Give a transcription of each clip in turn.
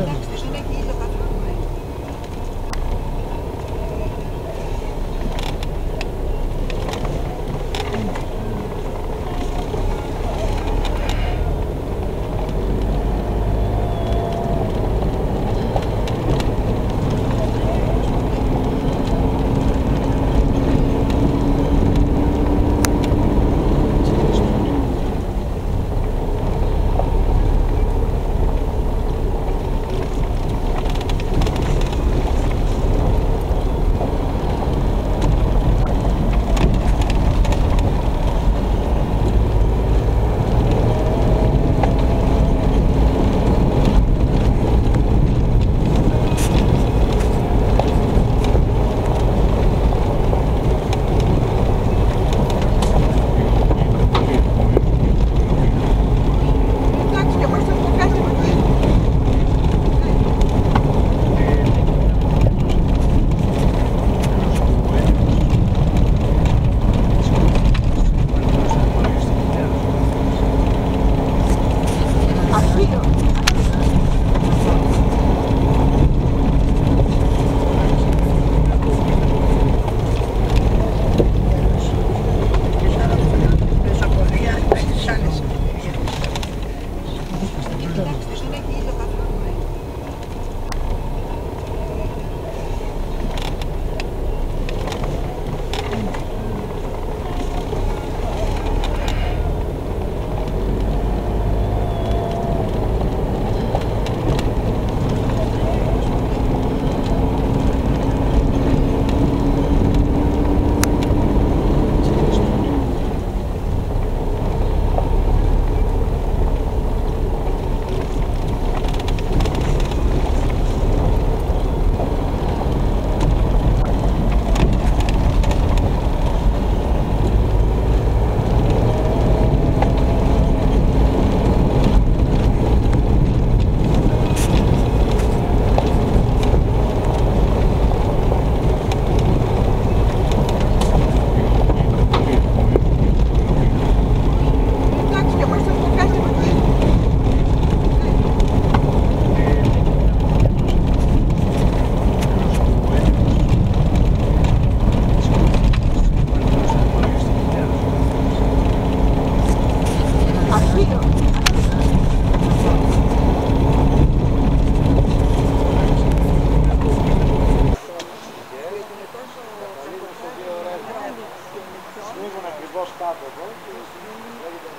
Obrigado. Σμίγουν ακριβώς κάτω εδώ και λέγεται.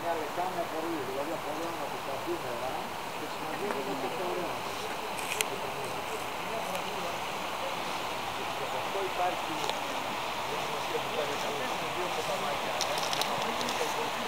Μια λεκάνη απορρίζει, δηλαδή απορρίζει από τα δίδερα και συμμαζεύεται και το ωραίο. Αυτό υπάρχει. Δύο κομμάτια. 何?